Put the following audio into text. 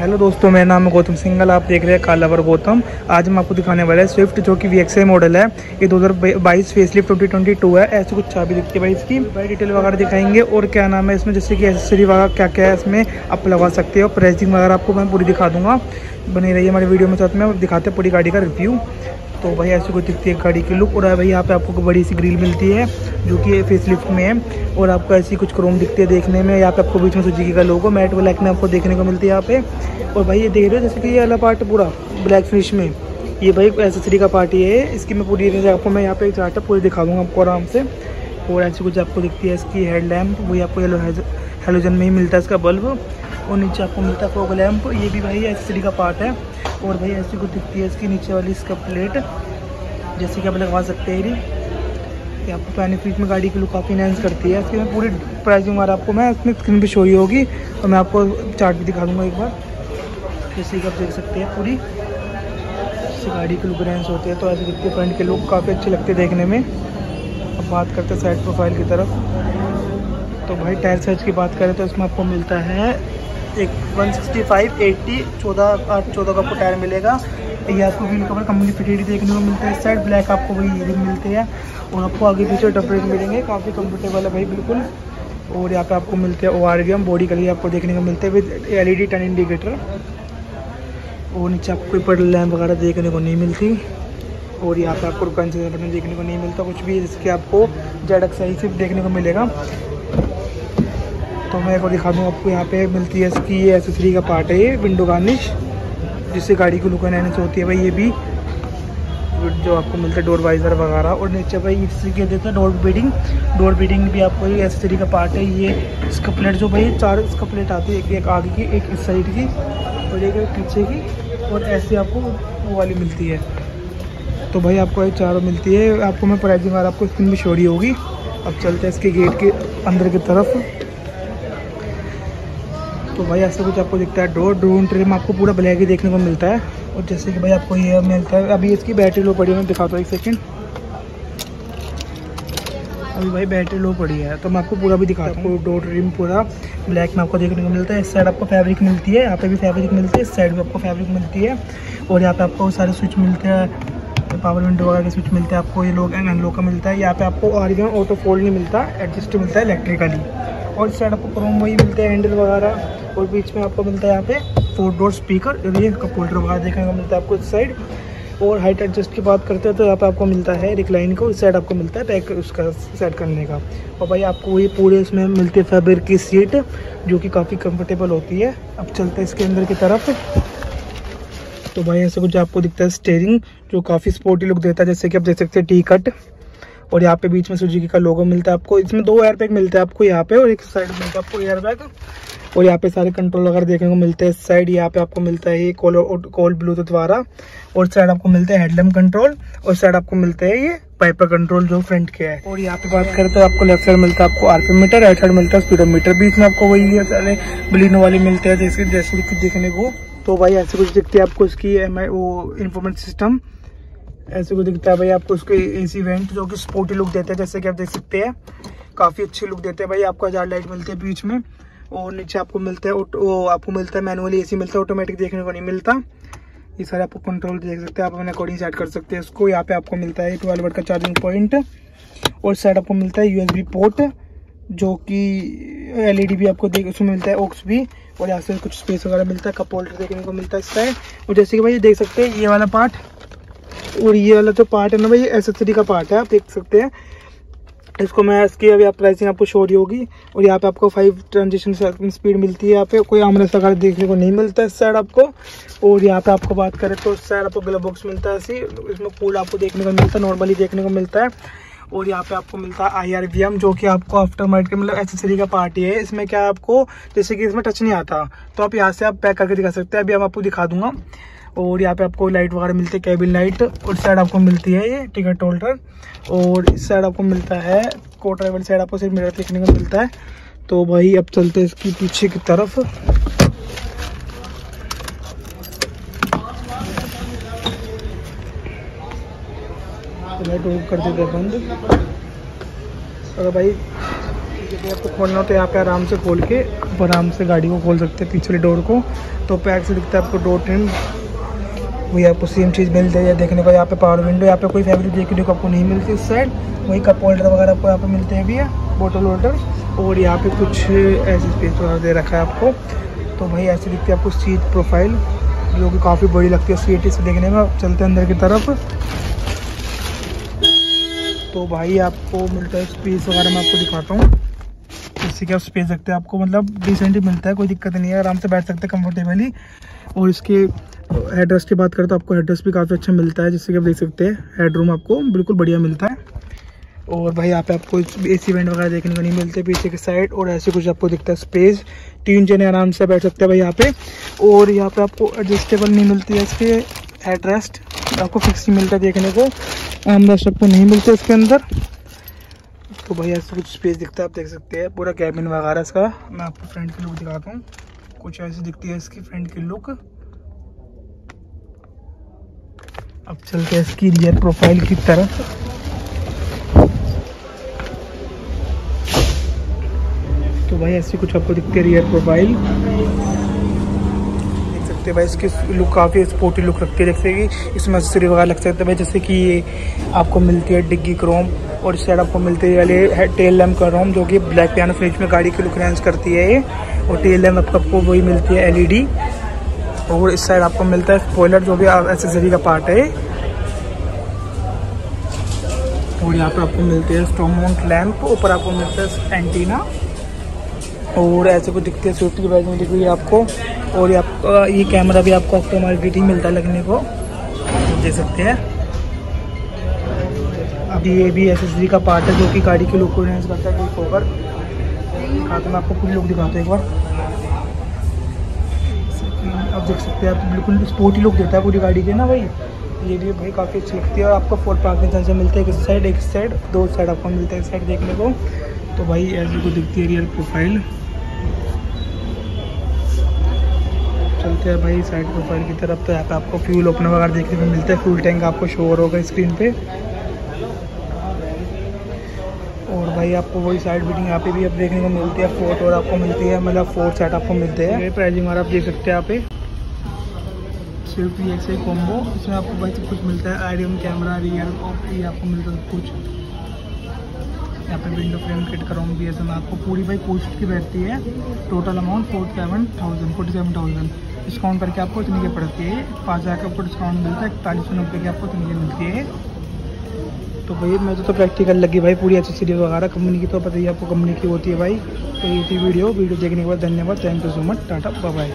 Hello दोस्तों, मेरा नाम है गौतम सिंगल आप देख रहे हैं कालावर गौतम। आज हम आपको दिखाने वाले हैं स्विफ्ट जो कि वी मॉडल है। ये 2022 फेसलिफ्ट 2022 है। ऐसे कुछ चाबी दिखती है भाई इसकी। भाई डिटेल वगैरह दिखाएँगे। और क्या नाम है इसमें? जैसे कि एसेसरी वगैरह क्या क्या है इसमें, आप लगा सकते हो। प्राइसिंग वगैरह आपको मैं पूरी दिखा दूँगा। बनी रही हमारे वीडियो में साथ में, दिखाते हैं पूरी गाड़ी का रिव्यू तो भाई ऐसी कोई दिखती है गाड़ी की लुक और भाई यहाँ पे आपको बड़ी सी ग्रिल मिलती है जो कि फेस लिफ्ट में है और आपको ऐसी कुछ क्रोम दिखती है देखने में। यहाँ पे आपको बीच में सुजुकी का लोगो मैट ब्लैक में आपको देखने को मिलती है यहाँ पे। और भाई ये देख रहे हो जैसे कि ये वाला पार्ट पूरा ब्लैक फिनिश में। ये भाई एसेसरी का पार्ट है। इसकी मैं पूरी आपको मैं यहाँ पे चार्ट पूरी दिखा दूँगा आपको आराम से। और ऐसी कुछ आपको दिखती है इसकी हेड लैम्प वही आपको येलो हेलोजन में ही मिलता है इसका बल्ब और नीचे आपको मिलता है फोक लैम्प ये भी भाई एसेसरी का पार्ट है। और भाई, ऐसी कुछ दिखती है इसकी नीचे वाली, इसका प्लेट जैसे कि आप लगवा सकते हैं ये आपको बेनिफिट में गाड़ी की लुक काफ़ी इनहेंस करती है। इसकी मैं पूरी प्राइसिंग वाला आपको, मैं इसमें स्क्रीन पे शो ही होगी। और मैं आपको चार्ट भी दिखा दूँगा एक बार। जैसे कि आप देख सकते हैं पूरी। इससे गाड़ी की लुक इनहेंस होती है तो ऐसे दिखते फ्रंट के लुक काफ़ी अच्छे लगते देखने में। अब बात करते हैं साइड प्रोफ़ाइल की तरफ़। तो भाई टायर साइज़ की बात करें तो इसमें आपको मिलता है एक 165 80 चौदह, आठ, चौदह का आपको टायर मिलेगा। ये आपको व्हील कवर कंपनी फिटेड देखने को मिलता है। साइड ब्लैक आपको वही रिम मिलते हैं। और आपको आगे पीछे डब्रेज मिलेंगे। काफ़ी कम्फर्टेबल है भाई, बिल्कुल। और यहाँ पे आपको मिलते हैं O R V M body colour आपको देखने को मिलते हैं with L E D turn indicator और नीचे आपको कोई पडल लैम्प वगैरह देखने को नहीं मिलती। और यहाँ पे आपको कंसेशन बटन देखने को नहीं मिलता। कुछ भी जिसके आपको जेड एक्साई सिर्फ़ देखने को मिलेगा। तो मैं एक और दिखा दूँ आपको यहाँ पे मिलती है इसकी ये एसेसरी का पार्ट है ये विंडो गार्निश जिससे गाड़ी को लुक एनहेंस होती है भाई ये भी जो आपको मिलता है डोर वाइज़र वगैरह। और नीचे भाई इसी क्या देते हैं डोर बीडिंग डोर बीडिंग भी आपको ये एसेसरी का पार्ट है। ये इसका प्लेट जो भाई चार इसका प्लेट आती है एक, एक आगे की एक इस साइड की और एक पीछे की और ऐसे आपको वो वाली मिलती है। तो भाई आपको ये चारों मिलती है। आपको मैं प्राइसिंग वाला आपको स्क्रीन भी छोड़ी होगी। अब चलते हैं इसके गेट के अंदर की तरफ़। तो भाई, ऐसा कुछ आपको दिखता है? डोर ड्रोन ट्रिम आपको पूरा ब्लैक ही देखने को मिलता है। और जैसे कि भाई, आपको ये मिलता है। अभी इसकी बैटरी लो पड़ी है, मैं दिखाता हूँ एक सेकेंड अभी भाई बैटरी लो पड़ी है तो मैं आपको पूरा भी दिखाता हूँ। डोर ट्रिम पूरा ब्लैक में आपको देखने को मिलता है। इस साइड आपको फैब्रिक मिलती है, यहाँ पे भी फैब्रिक मिलती है। इस साइड भी आपको फैब्रिक मिलती है। और यहाँ पे आपको सारे स्विच मिलते हैं। पावर विंडो वगैरह के स्विच मिलते हैं आपको। ये लोग एंड लोग का मिलता है। यहाँ पे आपको आर ऑटो फोल्ड नहीं मिलता एडजस्ट मिलता है इलेक्ट्रिकली और इस साइड आपको क्रोम वही मिलते हैं हैंडल वगैरह, और बीच में आपको मिलता है यहाँ पे फोर डोर स्पीकर ये कप होल्डर वगैरह देखने को मिलता है आपको इस साइड और हाइट एडजस्ट की बात करते हैं तो यहाँ पे आपको मिलता है रिक्लाइन को, इस साइड आपको मिलता है पैक उसका सेट करने का। और भाई आपको ये पूरे इसमें मिलती है फैब्रिक की सीट जो कि काफ़ी कंफर्टेबल होती है। अब चलते हैं इसके अंदर की तरफ़। तो भाई ऐसे कुछ आपको दिखता है स्टेयरिंग जो काफ़ी स्पोर्टी लुक देता है, जैसे कि आप देख सकते हैं टी कट और यहाँ पे बीच में सुजुकी का लोगो मिलता है आपको। इसमें दो एयर बैग मिलते हैं आपको यहाँ पे और एक साइड मिलता है आपको एयर बैग और यहाँ पे सारे कंट्रोल वगैरह देखने को मिलते हैं। साइड यहाँ पे आपको मिलता है ये कॉल कॉल ब्लूटूथ द्वारा और साइड आपको मिलते हैं हेडलैम्प कंट्रोल और साइड आपको मिलते हैं ये पाइपर कंट्रोल जो फ्रंट के है। और यहाँ पे बात करें तो आपको लेफ़्ट साइड मिलता है आपको आरपीएम मीटर राइट साइड मिलता है स्पीडोमीटर बीच में आपको वही है, सारे ब्लिनो वाले मिलते हैं जैसे जैसे देखने को। तो भाई ऐसे कुछ दिखती है आपको इसकी वो इन्फॉर्मेंट सिस्टम ऐसे कुछ दिखता है भाई, आपको उसके एसी वेंट जो कि स्पोर्टी लुक देते हैं, जैसे कि आप देख सकते हैं, काफ़ी अच्छी लुक देते हैं भाई, आपको हज़ार लाइट मिलती है बीच में, और नीचे आपको मिलता है वो आपको मिलता है मैनुअली एसी मिलता है ऑटोमेटिक देखने को नहीं मिलता। ये सारे आपको कंट्रोल देख सकते हैं, आप अपने अकॉर्डिंग सेट कर सकते हैं इसको, यहाँ पे आपको मिलता है ट्वेल्व वर्ड का चार्जिंग पॉइंट और साइड आपको मिलता है यूएसबी पोर्ट जो कि एलईडी भी आपको देख, उसमें मिलता है ओक्स भी, और यहाँ से कुछ स्पेस वगैरह मिलता है कप होल्डर देखने को मिलता है इस और जैसे कि भाई देख सकते हैं, ये वाला पार्ट और ये वाला जो पार्ट है ना भाई एसेसरी का पार्ट है, आप देख सकते हैं। इसको मैं इसकी अभी आप प्राइसिंग आपको शो रही होगी। और यहाँ पे आपको फाइव ट्रांजेक्शन स्पीड मिलती है यहाँ पे। कोई आमने सगार देखने को नहीं मिलता इस साइड आपको। और यहाँ पे आपको बात करें तो इस साइड आपको ग्लव बॉक्स मिलता है इसी इसमें कूल आपको देखने को मिलता है नॉर्मली देखने को मिलता है। और यहाँ पे आपको मिलता है आई आर वी एम जो कि आपको आफ्टर मार्केट मतलब एसेसरी का पार्ट ही है। इसमें क्या आपको, जैसे कि इसमें टच नहीं आता तो आप यहाँ से आप पैक करके दिखा सकते हैं। अभी हम आपको दिखा दूँगा। और यहाँ पे आपको लाइट वगैरह मिलती है कैबिन लाइट, और साइड आपको मिलती है ये टिकट होल्डर। और इस साइड आपको मिलता है को ड्राइवर साइड आपको सिर्फ़ मिरर देखने को मिलता है। तो भाई, अब चलते हैं इसकी पीछे की तरफ़। लाइट ऑफ़ कर देते हैं बंद। अगर भाई आपको खोलना हो तो यहाँ पे आराम से खोल के आराम से गाड़ी को खोल सकते हैं पिछले डोर को। तो पैक से दिखता है आपको डोर ट्रिम वही आपको सेम चीज़ मिल जाएगी देखने को यहाँ पे पावर विंडो यहाँ पे कोई फैब्रिक देखने को आपको नहीं मिलती इस साइड वही कप होल्डर वगैरह आपको यहाँ पे मिलते हैं भैया बोटल होल्डर और यहाँ पे कुछ ऐसे स्पेस वगैरह दे रखा है आपको। तो भाई ऐसे दिखती है आपको सीट प्रोफ़ाइल जो कि काफ़ी बड़ी लगती है सीट से देखने में, चलते हैं अंदर की तरफ़। तो भाई आपको मिलता है स्पेस वगैरह मैं आपको दिखाता हूँ। इससे क्या स्पेस रखते हैं आपको मतलब डिसेंट मिलता है, कोई दिक्कत नहीं है, आराम से बैठ सकते हैं और इसके एड्रेस की बात करें तो आपको एड्रेस भी काफ़ी अच्छा मिलता है जिससे कि आप देख सकते हैं हेडरूम आपको बिल्कुल बढ़िया मिलता है। और भाई यहाँ पे आपको ए सी वेंट वगैरह देखने को नहीं मिलते पीछे की साइड और ऐसे कुछ आपको दिखता है स्पेस तीन जने आराम से बैठ सकते हैं भाई यहाँ पे। और यहाँ पे आपको एडजस्टेबल नहीं मिलती है इसके हेडरेस्ट आपको फिक्स ही मिलता है देखने को। आमरेस्ट आपको नहीं मिलते इसके अंदर। तो भाई ऐसे कुछ स्पेस दिखता है, आप देख सकते हैं। पूरा कैबिन वगैरह इसका। मैं आपको फ्रंट के लोग दिखाता हूँ। कुछ ऐसी दिखती है इसकी फ्रंट की लुक अब चलते हैं इसकी रियर प्रोफ़ाइल की तरफ़। तो भाई, ऐसी कुछ आपको दिखती है रियर प्रोफ़ाइल सकते हैं भाई, इसकी लुक काफ़ी स्पोर्टी लुक रखती है। जैसे कि इसमें एसेसरी वगैरह लग सकते हैं भाई, जैसे कि ये आपको मिलती है डिग्गी क्रोम, और इस साइड आपको मिलती है टेल लैम्प क्रोम जो कि ब्लैक पियानो फ्रिज में गाड़ी की लुक रेंज करती है ये। और टेल लैम्प आपको वही मिलती है एलईडी और इस साइड आपको मिलता है स्पॉइलर जो भी एसेसरी का पार्ट है और यहाँ पर आपको मिलते हैं स्टोम माउंट लैम्प ऊपर आपको मिलता है एंटीना और ऐसे कुछ दिखते हैं स्विफ्ट की प्राइस में, दिख रही है आपको। और ये आपका, ये कैमरा भी आपको आफ्टर मार्केट ही मिलता है लगने को। देख सकते हैं। अभी ये भी एसेसरी का पार्ट है जो कि गाड़ी के लुक को एनहेंस करता है होकर हाँ तो मैं आपको पूरी लुक दिखाता हूँ एक बार। आप देख सकते हैं, आप बिल्कुल स्पोर्टी लुक देता है पूरी गाड़ी के ना भाई। ये भी भाई काफ़ी अच्छी लगती है और आपको फोर पार्किंग सेंसर मिलते हैं एक साइड एक साइड दो साइड आपको मिलते हैं एक साइड देखने को। तो भाई ऐसे को दिखती है रियल प्रोफ़ाइल चलते हैं भाई साइड प्रोफ़ाइल की तरफ़ तो यहाँ पे आपको फ्यूल ओपनर वगैरह देखने को मिलता है। फ्यूल टैंक आपको शो होगा स्क्रीन पे। और भाई आपको वही साइड बीटिंग यहाँ पे भी अब देखने को मिलती है। फोर्थ और आपको मिलती है मतलब फोर्थ साइड आपको मिलते हैं। प्राइजिंग और आप देख सकते हैं यहाँ पे। स्विफ्ट वी एक्स कॉम्बो इसमें आपको भाई सब कुछ मिलता है। आईडियम कैमरा रियर ये आपको मिलता है सब कुछ। यहाँ पे विंडो फ्रेम किट कराऊँ भी ऐसे में आपको पूरी भाई कॉस्ट की बैठती है। Total amount forty seven thousand forty seven thousand discount करके आपको इतनी की पड़ती है। पाँच हज़ार का आपको डिस्काउंट मिलता है इकतालीस सौ नब्बे की आपको इतनी की मिलती है। तो भाई मैं तो, तो प्रैक्टिकल लगी भाई पूरी अच्छी सीरीज़ वगैरह। कंपनी की तो पता ही आपको कंपनी की होती है भाई। तो ये थी वीडियो वीडियो देखने के बाद धन्यवाद। Thank you so much tata. Bye